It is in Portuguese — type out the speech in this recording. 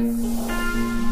Música